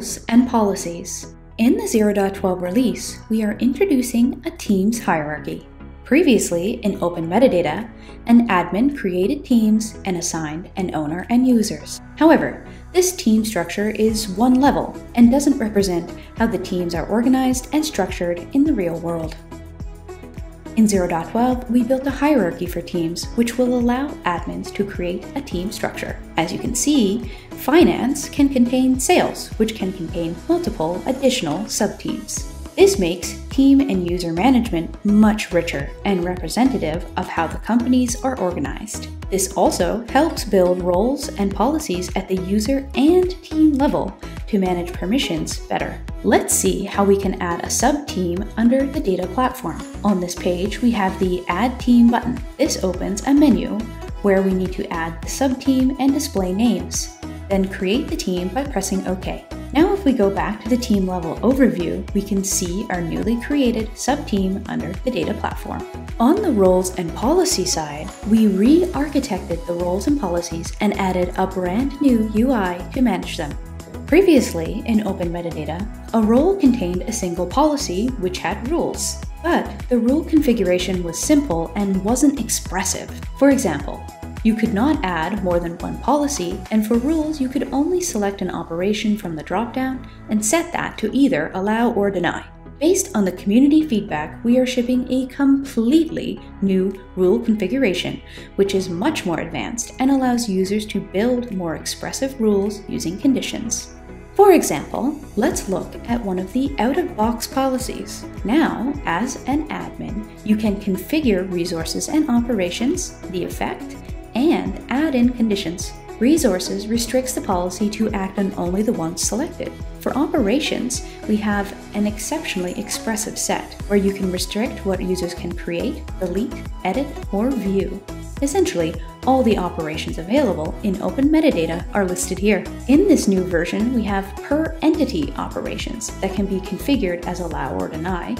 And Policies In the 0.12 release, we are introducing a teams hierarchy. Previously, in Open Metadata, an admin created teams and assigned an owner and users. However, this team structure is one level and doesn't represent how the teams are organized and structured in the real world. In 0.12, we built a hierarchy for teams which will allow admins to create a team structure. As you can see, finance can contain sales, which can contain multiple additional subteams. This makes team and user management much richer and representative of how the companies are organized. This also helps build roles and policies at the user and team level to manage permissions better. Let's see how we can add a sub-team under the data platform. On this page, we have the Add Team button. This opens a menu where we need to add the sub-team and display names. Then create the team by pressing OK. Now if we go back to the team level overview, we can see our newly created sub-team under the data platform. On the roles and policy side, we re-architected the roles and policies and added a brand new UI to manage them. Previously, in Open Metadata, a role contained a single policy which had rules. But the rule configuration was simple and wasn't expressive. For example, you could not add more than one policy, and for rules, you could only select an operation from the dropdown and set that to either allow or deny. Based on the community feedback, we are shipping a completely new rule configuration, which is much more advanced and allows users to build more expressive rules using conditions. For example, let's look at one of the out-of-box policies. Now, as an admin, you can configure resources and operations, the effect, and add in conditions. Resources restricts the policy to act on only the ones selected. For operations, we have an exceptionally expressive set where you can restrict what users can create, delete, edit, or view. Essentially, all the operations available in open metadata are listed here. In this new version, we have per entity operations that can be configured as allow or deny,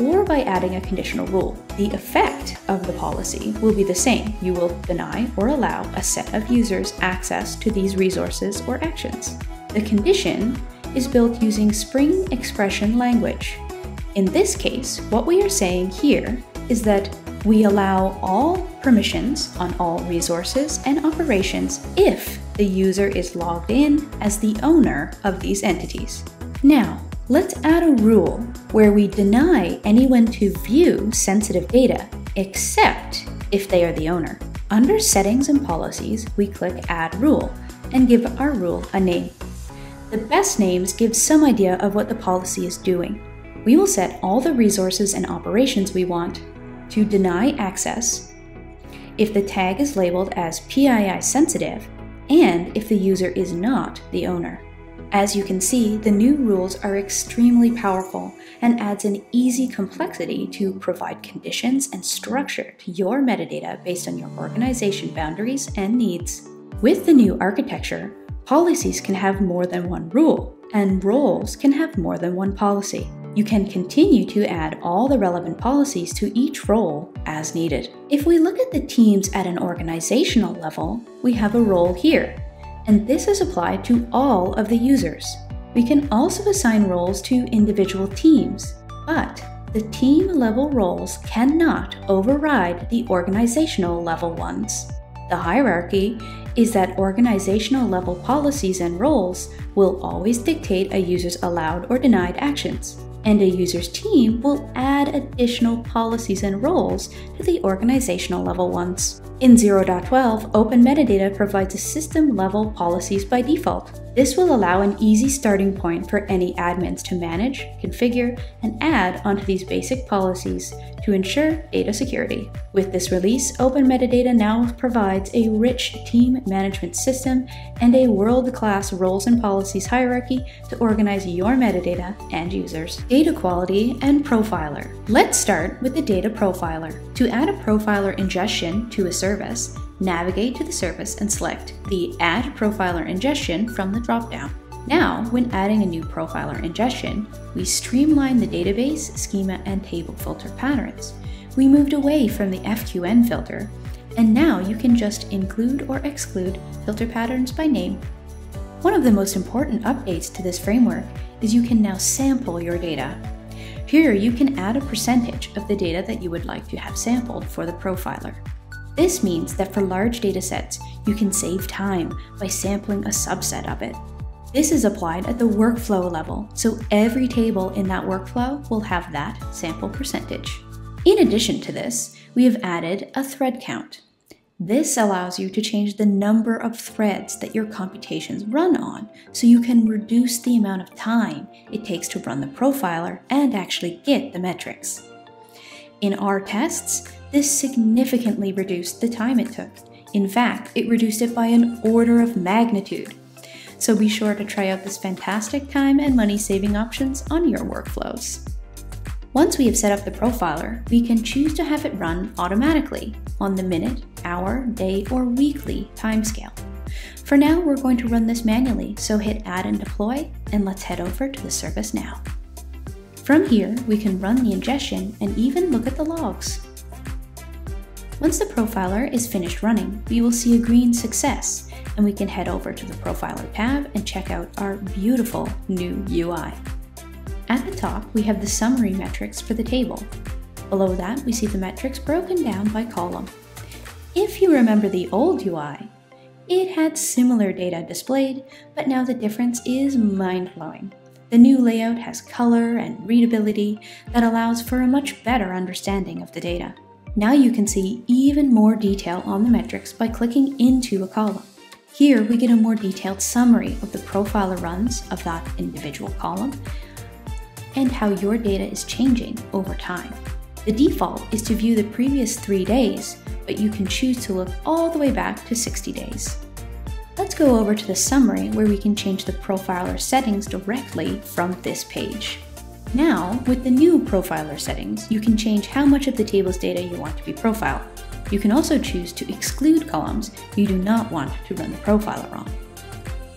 or by adding a conditional rule. The effect of the policy will be the same. You will deny or allow a set of users access to these resources or actions. The condition is built using Spring expression language. In this case, what we are saying here is that we allow all permissions on all resources and operations if the user is logged in as the owner of these entities. Now, Let's add a rule where we deny anyone to view sensitive data except if they are the owner. Under Settings and Policies, we click Add Rule and give our rule a name. The best names give some idea of what the policy is doing. We will set all the resources and operations we want to deny access if the tag is labeled as PII sensitive and if the user is not the owner. As you can see, the new rules are extremely powerful and adds an easy complexity to provide conditions and structure to your metadata based on your organization boundaries and needs. With the new architecture, policies can have more than one rule, and roles can have more than one policy. You can continue to add all the relevant policies to each role as needed. If we look at the teams at an organizational level, we have a role here, and this is applied to all of the users. We can also assign roles to individual teams, but the team level roles cannot override the organizational level ones. The hierarchy is that organizational level policies and roles will always dictate a user's allowed or denied actions, and a user's team will add additional policies and roles to the organizational level ones. In 0.12, Open Metadata provides a system-level policies by default. This will allow an easy starting point for any admins to manage, configure, and add onto these basic policies to ensure data security. With this release, Open Metadata now provides a rich team management system and a world-class roles and policies hierarchy to organize your metadata and users. Data quality and profiler. Let's start with the data profiler. To add a profiler ingestion to a service, navigate to the service and select the Add Profiler Ingestion from the dropdown. Now, when adding a new profiler ingestion, we streamline the database, schema, and table filter patterns. We moved away from the FQN filter, and now you can just include or exclude filter patterns by name. One of the most important updates to this framework is you can now sample your data. Here, you can add a percentage of the data that you would like to have sampled for the profiler. This means that for large datasets, you can save time by sampling a subset of it. This is applied at the workflow level, so every table in that workflow will have that sample percentage. In addition to this, we have added a thread count. This allows you to change the number of threads that your computations run on, so you can reduce the amount of time it takes to run the profiler and actually get the metrics. In our tests, this significantly reduced the time it took. In fact, it reduced it by an order of magnitude. So be sure to try out this fantastic time and money saving options on your workflows. Once we have set up the profiler, we can choose to have it run automatically on the minute, hour, day, or weekly timescale. For now, we're going to run this manually, so hit Add and Deploy, and let's head over to the service now. From here, we can run the ingestion and even look at the logs. Once the profiler is finished running, we will see a green success, and we can head over to the Profiler tab and check out our beautiful new UI. At the top, we have the summary metrics for the table. Below that, we see the metrics broken down by column. If you remember the old UI, it had similar data displayed, but now the difference is mind-blowing. The new layout has color and readability that allows for a much better understanding of the data. Now you can see even more detail on the metrics by clicking into a column. Here we get a more detailed summary of the profiler runs of that individual column, and how your data is changing over time. The default is to view the previous three days, but you can choose to look all the way back to 60 days. Let's go over to the summary where we can change the profiler settings directly from this page. Now, with the new profiler settings, you can change how much of the table's data you want to be profiled. You can also choose to exclude columns you do not want to run the profiler on.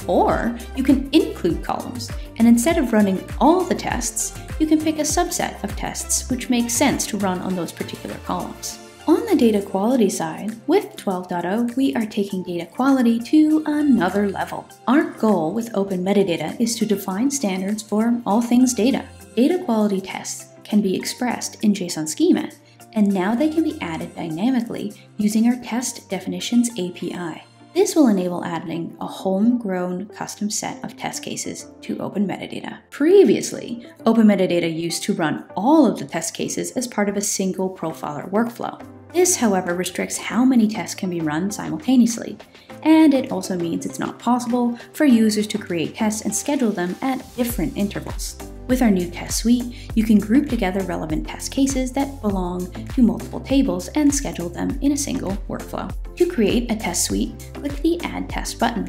Or you can include columns, and instead of running all the tests, you can pick a subset of tests which make sense to run on those particular columns. On the data quality side, with 12.0, we are taking data quality to another level. Our goal with open metadata is to define standards for all things data. Data quality tests can be expressed in JSON schema, and now they can be added dynamically using our Test Definitions API. This will enable adding a homegrown custom set of test cases to Open Metadata. Previously, Open Metadata used to run all of the test cases as part of a single profiler workflow. This, however, restricts how many tests can be run simultaneously, and it also means it's not possible for users to create tests and schedule them at different intervals. With our new test suite, you can group together relevant test cases that belong to multiple tables and schedule them in a single workflow. To create a test suite, click the Add Test button.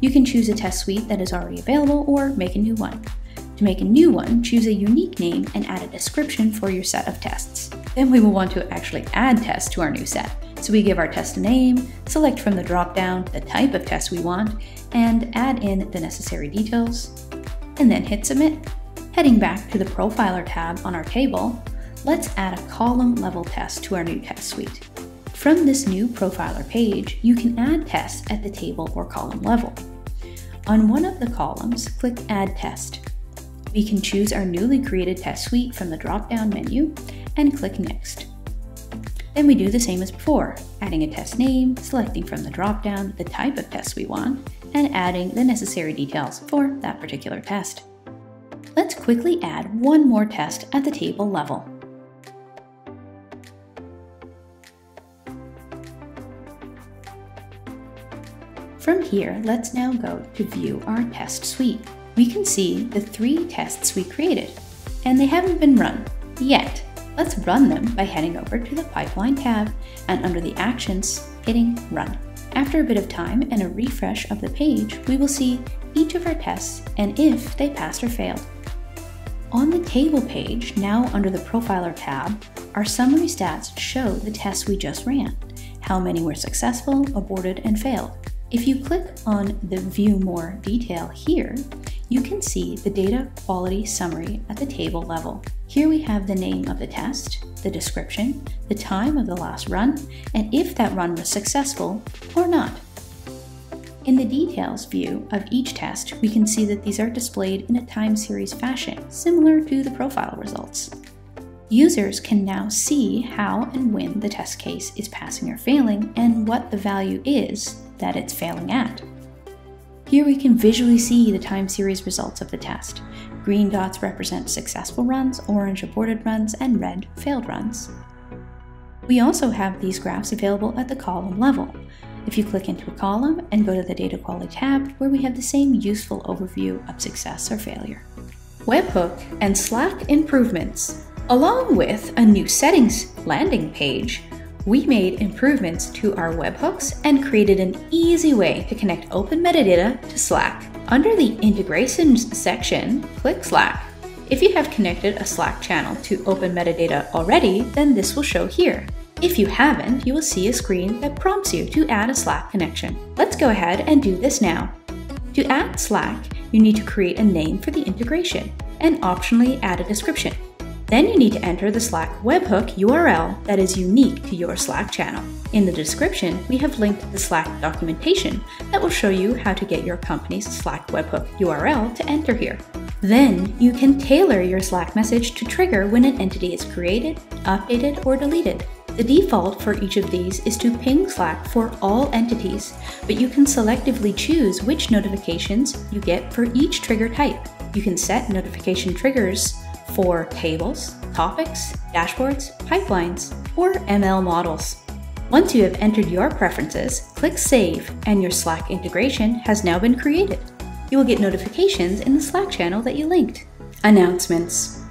You can choose a test suite that is already available or make a new one. To make a new one, choose a unique name and add a description for your set of tests. Then we will want to actually add tests to our new set. So we give our test a name, select from the dropdown the type of test we want, and add in the necessary details, and then hit submit. Heading back to the Profiler tab on our table, let's add a column level test to our new test suite. From this new Profiler page, you can add tests at the table or column level. On one of the columns, click Add Test. We can choose our newly created test suite from the drop-down menu and click Next. Then we do the same as before, adding a test name, selecting from the drop-down the type of test we want, and adding the necessary details for that particular test let's quickly add one more test at the table level. From here, let's now go to view our test suite. We can see the three tests we created, and they haven't been run yet. Let's run them by heading over to the Pipeline tab and under the Actions, hitting Run. After a bit of time and a refresh of the page, we will see each of our tests and if they passed or failed. On the table page, now under the Profiler tab, our summary stats show the tests we just ran, how many were successful, aborted, and failed. If you click on the View More detail here, you can see the data quality summary at the table level. Here we have the name of the test, the description, the time of the last run, and if that run was successful or not. In the details view of each test, we can see that these are displayed in a time series fashion, similar to the profile results. Users can now see how and when the test case is passing or failing and what the value is that it's failing at. Here we can visually see the time series results of the test. Green dots represent successful runs, orange aborted runs, and red failed runs. We also have these graphs available at the column level. If you click into a column and go to the Data Quality tab, where we have the same useful overview of success or failure. Webhook and Slack improvements. Along with a new settings landing page, we made improvements to our webhooks and created an easy way to connect open metadata to Slack. Under the Integrations section, click Slack. If you have connected a Slack channel to open metadata already, then this will show here. If you haven't, you will see a screen that prompts you to add a Slack connection. Let's go ahead and do this now. To add Slack, you need to create a name for the integration and optionally add a description. Then you need to enter the Slack webhook URL that is unique to your Slack channel. In the description, we have linked the Slack documentation that will show you how to get your company's Slack webhook URL to enter here. Then you can tailor your Slack message to trigger when an entity is created, updated, or deleted. The default for each of these is to ping Slack for all entities, but you can selectively choose which notifications you get for each trigger type. You can set notification triggers for tables, topics, dashboards, pipelines, or ML models. Once you have entered your preferences, click Save and your Slack integration has now been created. You will get notifications in the Slack channel that you linked. Announcements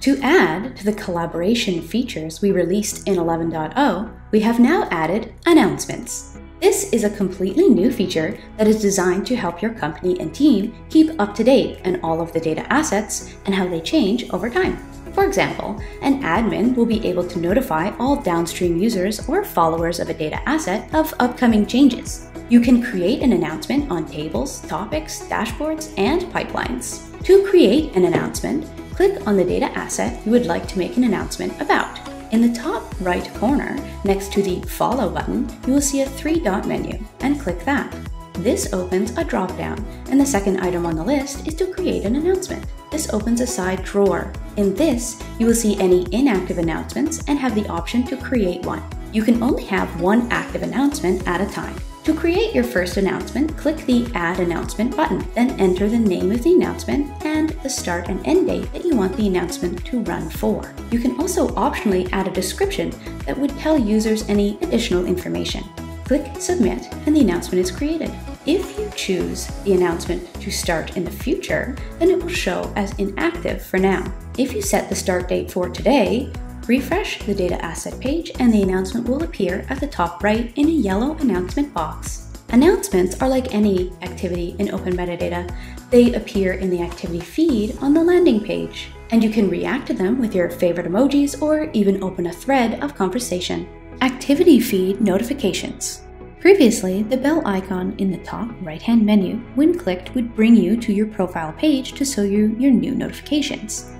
To add to the collaboration features we released in 11.0, we have now added announcements. This is a completely new feature that is designed to help your company and team keep up to date on all of the data assets and how they change over time. For example, an admin will be able to notify all downstream users or followers of a data asset of upcoming changes. You can create an announcement on tables, topics, dashboards, and pipelines. To create an announcement, click on the data asset you would like to make an announcement about. In the top right corner, next to the Follow button, you will see a three-dot menu, and click that. This opens a drop-down, and the second item on the list is to create an announcement. This opens a side drawer. In this, you will see any inactive announcements and have the option to create one. You can only have one active announcement at a time. To create your first announcement, click the Add Announcement button, then enter the name of the announcement and the start and end date that you want the announcement to run for. You can also optionally add a description that would tell users any additional information. Click Submit and the announcement is created. If you choose the announcement to start in the future, then it will show as inactive for now. If you set the start date for today, Refresh the data asset page and the announcement will appear at the top right in a yellow announcement box. Announcements are like any activity in Open Metadata. They appear in the activity feed on the landing page, and you can react to them with your favorite emojis or even open a thread of conversation. Activity feed notifications. Previously, the bell icon in the top right-hand menu, when clicked, would bring you to your profile page to show you your new notifications.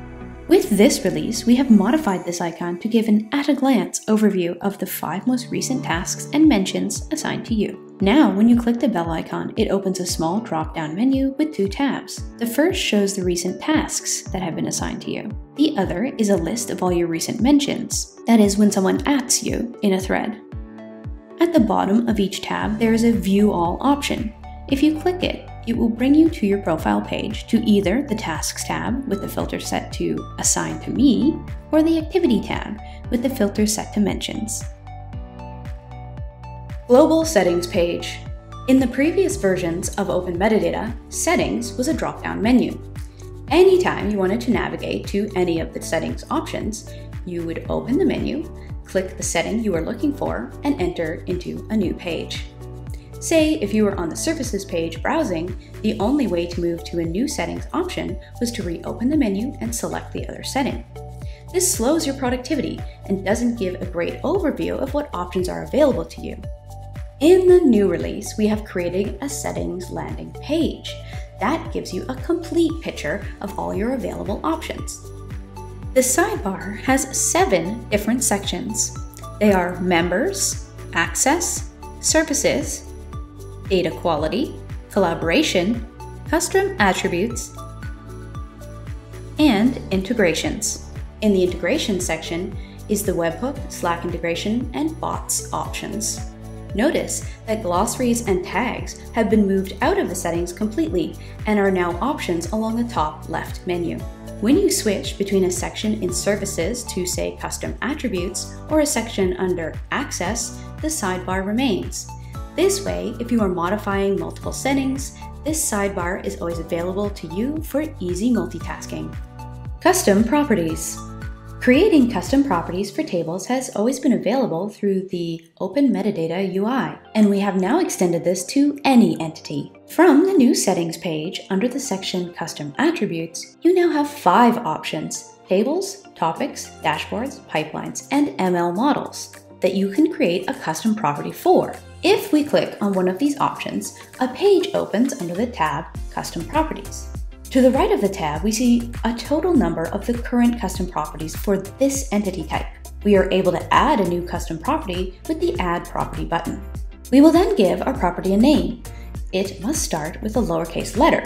With this release, we have modified this icon to give an at-a-glance overview of the five most recent tasks and mentions assigned to you. Now, when you click the bell icon, it opens a small drop-down menu with two tabs. The first shows the recent tasks that have been assigned to you. The other is a list of all your recent mentions. That is when someone ats you in a thread. At the bottom of each tab, there is a View All option. If you click it, it will bring you to your profile page to either the Tasks tab with the filter set to Assign to Me, or the Activity tab with the filter set to Mentions. Global Settings page. In the previous versions of Open Metadata, Settings was a drop-down menu. Anytime you wanted to navigate to any of the settings options, you would open the menu, click the setting you are looking for, and enter into a new page. Say, if you were on the Services page browsing, the only way to move to a new settings option was to reopen the menu and select the other setting. This slows your productivity and doesn't give a great overview of what options are available to you. In the new release, we have created a settings landing page. That gives you a complete picture of all your available options. The sidebar has seven different sections. They are Members, Access, Services, data quality, collaboration, custom attributes, and integrations. In the integration section is the webhook, Slack integration, and bots options. Notice that glossaries and tags have been moved out of the settings completely and are now options along the top left menu. When you switch between a section in Services to, say, Custom Attributes or a section under Access, the sidebar remains. This way, if you are modifying multiple settings, this sidebar is always available to you for easy multitasking. Custom Properties Creating custom properties for tables has always been available through the Open Metadata UI, and we have now extended this to any entity. From the new settings page under the section Custom Attributes, you now have five options tables, topics, dashboards, pipelines, and ML models that you can create a custom property for. If we click on one of these options, a page opens under the tab Custom Properties. To the right of the tab, we see a total number of the current custom properties for this entity type. We are able to add a new custom property with the Add Property button. We will then give our property a name. It must start with a lowercase letter.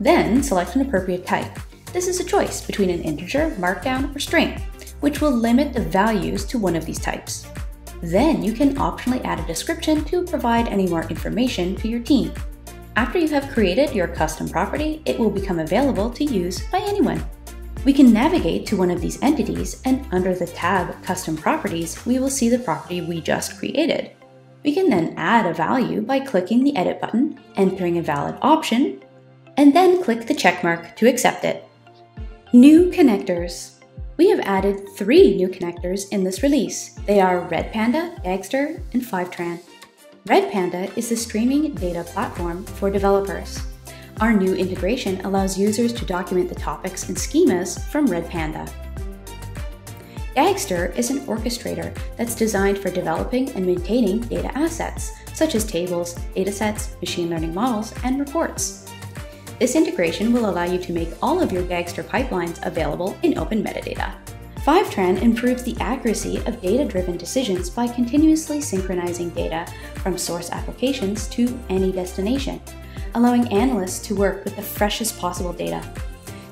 Then select an appropriate type. This is a choice between an integer, markdown, or string, which will limit the values to one of these types. Then you can optionally add a description to provide any more information to your team. After you have created your custom property, it will become available to use by anyone. We can navigate to one of these entities and under the tab Custom Properties, we will see the property we just created. We can then add a value by clicking the Edit button, entering a valid option, and then click the checkmark to accept it. New connectors. We have added three new connectors in this release. They are Red Panda, Dagster, and Fivetran. Red Panda is the streaming data platform for developers. Our new integration allows users to document the topics and schemas from Red Panda. Dagster is an orchestrator that's designed for developing and maintaining data assets, such as tables, datasets, machine learning models, and reports. This integration will allow you to make all of your Dagster pipelines available in open metadata. Fivetran improves the accuracy of data-driven decisions by continuously synchronizing data from source applications to any destination, allowing analysts to work with the freshest possible data.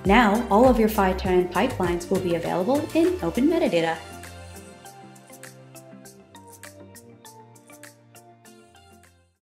Now, all of your Fivetran pipelines will be available in open metadata